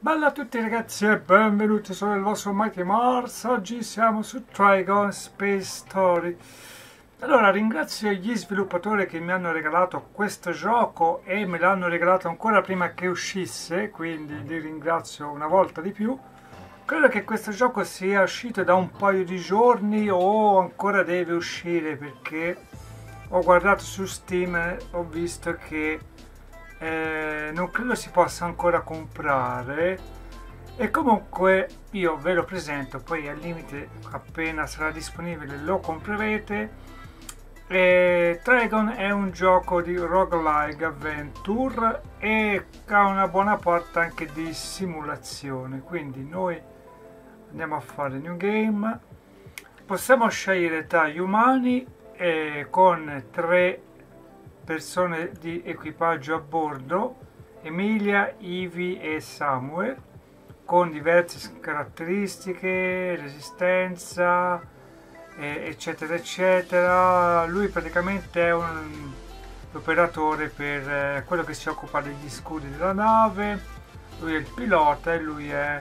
Bella a tutti ragazzi e benvenuti sono il vostro Mighty Mars, oggi siamo su Trigon Space Story. Allora ringrazio gli sviluppatori che mi hanno regalato questo gioco e me l'hanno regalato ancora prima che uscisse, quindi li ringrazio una volta di più. Credo che questo gioco sia uscito da un paio di giorni o ancora deve uscire perché ho guardato su Steam e ho visto che eh, non credo si possa ancora comprare. E comunque io ve lo presento poi al limite appena sarà disponibile lo comprerete. E Dragon è un gioco di roguelike adventure e ha una buona parte anche di simulazione. Quindi noi andiamo a fare new game. Possiamo scegliere tra gli umani eh, con tre persone di equipaggio a bordo, Emilia, Ivi e Samuel, con diverse caratteristiche, resistenza, eccetera, eccetera. Lui praticamente è un operatore per eh, quello che si occupa degli scudi della nave, lui è il pilota e lui è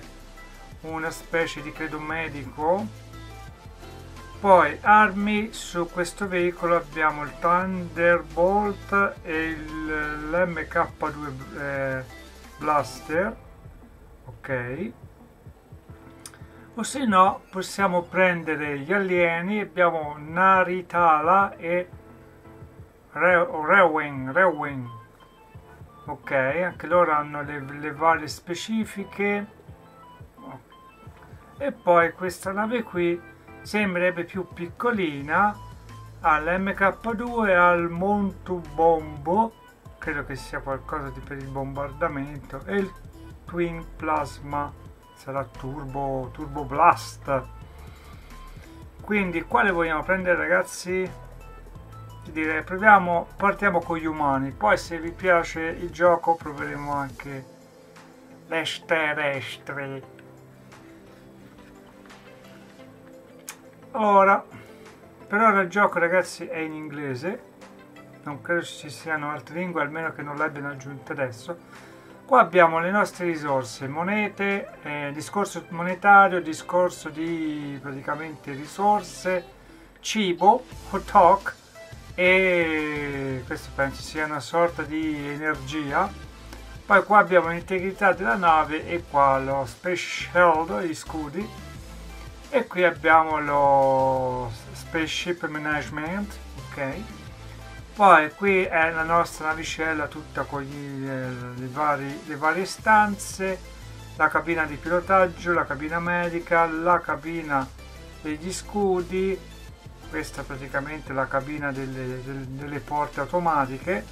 una specie di credo medico poi armi su questo veicolo abbiamo il Thunderbolt e l'MK2 eh, Blaster. Ok. O se no possiamo prendere gli alieni. Abbiamo Naritala e Rewing, Rewing ok anche loro hanno le, le varie specifiche. E poi questa nave qui sembrerebbe più piccolina all'MK2 al Montu Bombo credo che sia qualcosa di per il bombardamento e il Twin Plasma sarà Turbo, turbo Blast quindi quale vogliamo prendere ragazzi? direi proviamo partiamo con gli umani poi se vi piace il gioco proveremo anche l'esterrestre ora per ora il gioco ragazzi è in inglese. Non credo ci siano altre lingue almeno che non l'abbiano aggiunto adesso. Qua abbiamo le nostre risorse monete eh, discorso monetario discorso di praticamente risorse cibo hot dog e questo penso sia una sorta di energia. Poi qua abbiamo l'integrità della nave e qua lo space shield gli scudi e qui abbiamo lo spaceship management ok? Poi qui è la nostra navicella tutta con gli, eh, le, vari, le varie stanze la cabina di pilotaggio la cabina medica la cabina degli scudi questa è praticamente la cabina delle, delle, delle porte automatiche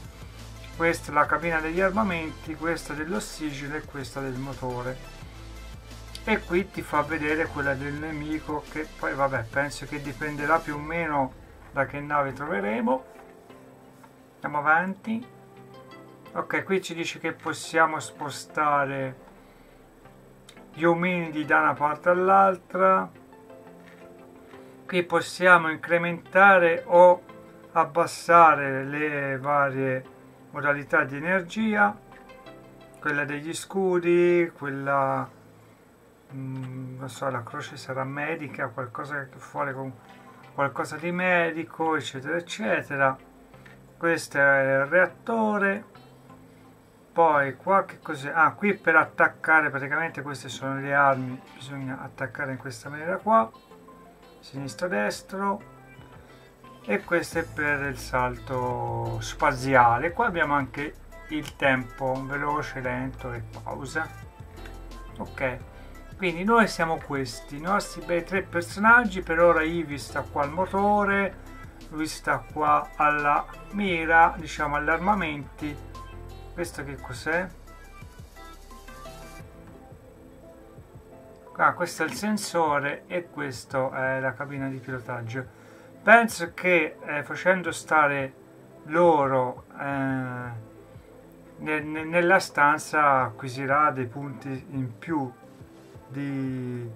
questa è la cabina degli armamenti questa dell'ossigeno e questa del motore e qui ti fa vedere quella del nemico che poi vabbè penso che dipenderà più o meno da che nave troveremo. Andiamo avanti. Ok qui ci dice che possiamo spostare gli ominidi da una parte all'altra. Qui possiamo incrementare o abbassare le varie modalità di energia quella degli scudi quella non so, la croce sarà medica, qualcosa che fuori con qualcosa di medico, eccetera, eccetera. Questo è il reattore. Poi qua che cos'è? Ah, qui per attaccare, praticamente queste sono le armi, bisogna attaccare in questa maniera qua, sinistra, destro. E questo è per il salto spaziale. Qua abbiamo anche il tempo veloce, lento e pausa. Ok quindi noi siamo questi i nostri bei tre personaggi per ora Ivy sta qua al motore lui sta qua alla mira diciamo agli armamenti. Questo che cos'è? Ah, questo è il sensore e questo è la cabina di pilotaggio. Penso che eh, facendo stare loro eh, nella stanza acquisirà dei punti in più di,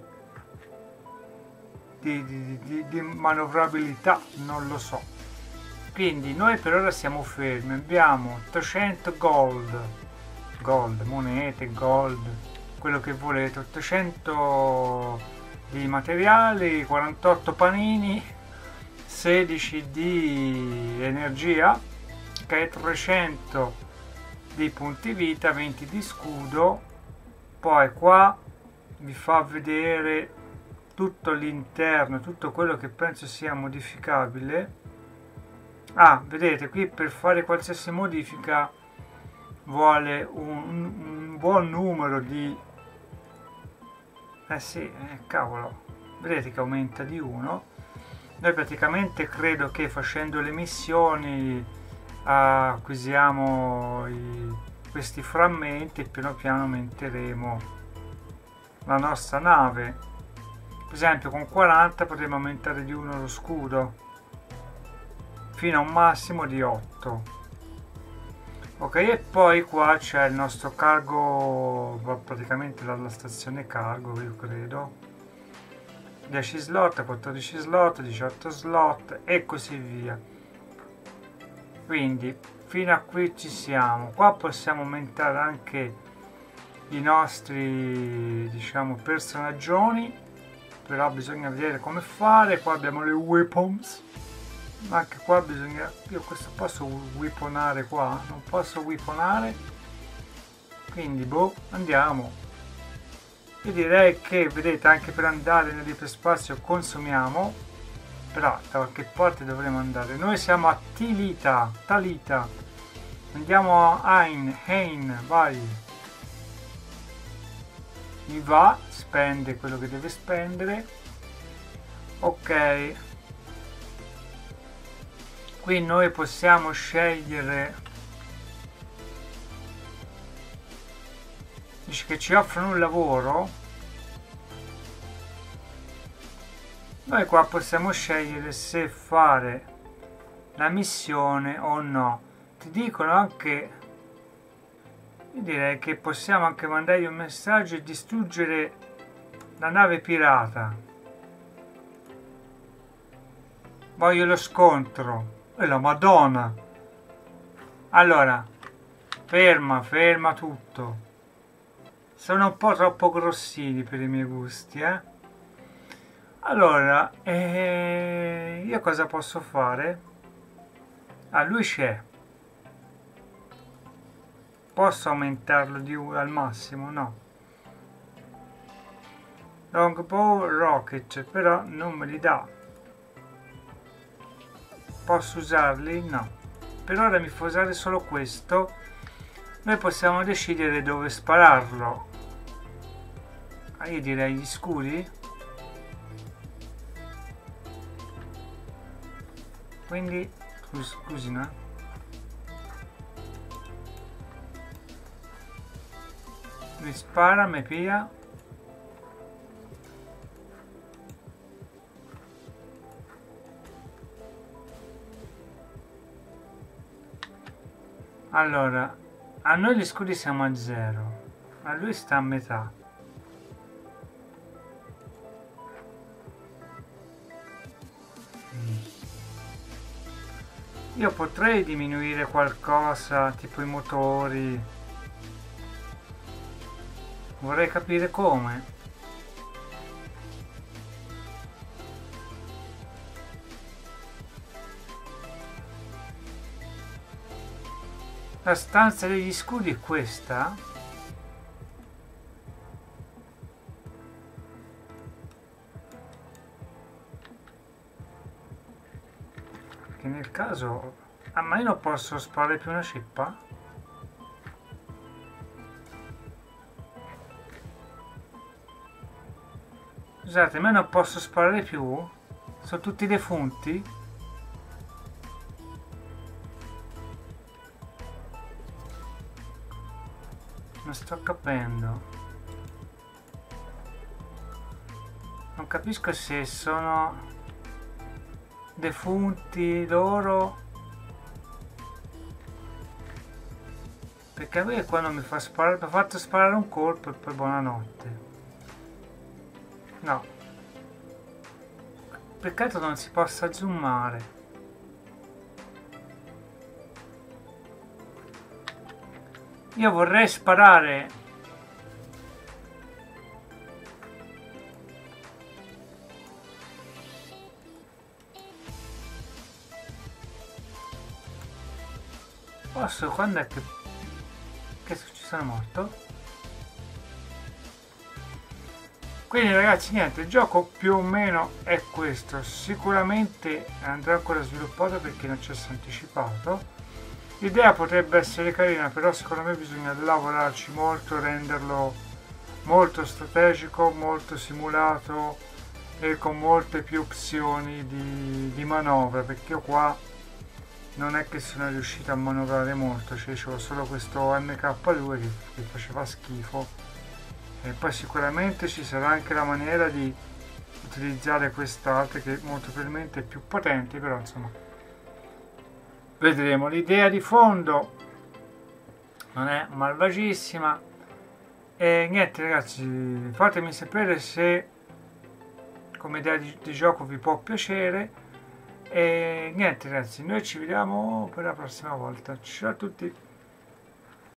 di, di, di manovrabilità, non lo so. Quindi noi per ora siamo fermi, abbiamo 300 gold, gold, monete, gold, quello che volete 800 di materiali 48 panini 16 di energia che è 300 di punti vita 20 di scudo poi qua vi fa vedere tutto l'interno tutto quello che penso sia modificabile. Ah vedete qui per fare qualsiasi modifica vuole un, un buon numero di eh sì eh, cavolo vedete che aumenta di 1 noi praticamente credo che facendo le missioni acquisiamo i, questi frammenti e piano piano aumenteremo la nostra nave. Per esempio con 40 potremo aumentare di 1 lo scudo fino a un massimo di 8 ok e poi qua c'è il nostro cargo praticamente dalla stazione cargo io credo. 10 slot 14 slot 18 slot e così via. Quindi fino a qui ci siamo. Qua possiamo aumentare anche i nostri diciamo personaggioni però bisogna vedere come fare. Qua abbiamo le weapons. Anche qua bisogna io questo posso weaponare qua? Non posso weaponare? Quindi boh andiamo. Io direi che vedete anche per andare nell'iperspazio consumiamo però da qualche parte dovremo andare. Noi siamo a Tilita Talita. Andiamo a Ein Hein vai mi va spende quello che deve spendere. Ok. Qui noi possiamo scegliere. Dice che ci offrono un lavoro. Noi qua possiamo scegliere se fare la missione o no. Ti dicono anche io direi che possiamo anche mandargli un messaggio e distruggere la nave pirata. Voglio lo scontro. E la madonna. Allora ferma ferma tutto. Sono un po' troppo grossini per i miei gusti eh. Allora eh, io cosa posso fare? Ah lui c'è posso aumentarlo di al massimo no longbow rocket però non me li dà posso usarli? No. Per ora mi fa usare solo questo. Noi possiamo decidere dove spararlo. Ah, io direi gli scuri. Quindi, scusi, no? Mi spara, mi pia. Allora, a noi gli scudi siamo a zero, a lui sta a metà. Io potrei diminuire qualcosa, tipo i motori. Vorrei capire come. La stanza degli scudi è questa? Che nel caso... Ah, ma io non posso sparare più una cippa? Scusate, ma non posso sparare più? Sono tutti defunti? Non sto capendo. Non capisco se sono defunti loro. Perché a me quando mi fa sparare, mi ha fatto sparare un colpo e poi buonanotte. No. Peccato non si possa zoomare. Io vorrei sparare. Posso? Quando è che... Che sono morto? Quindi ragazzi niente il gioco più o meno è questo. Sicuramente andrà ancora sviluppato perché non c'è anticipato. L'idea potrebbe essere carina però secondo me bisogna lavorarci molto renderlo molto strategico molto simulato e con molte più opzioni di, di manovra perché io qua non è che sono riuscito a manovrare molto cioè c'ho solo questo MK2 che, che faceva schifo e poi sicuramente ci sarà anche la maniera di utilizzare quest'arte che molto probabilmente è più potente però insomma vedremo. L'idea di fondo non è malvagissima. E niente ragazzi fatemi sapere se come idea di, di gioco vi può piacere. E niente ragazzi noi ci vediamo per la prossima volta. Ciao a tutti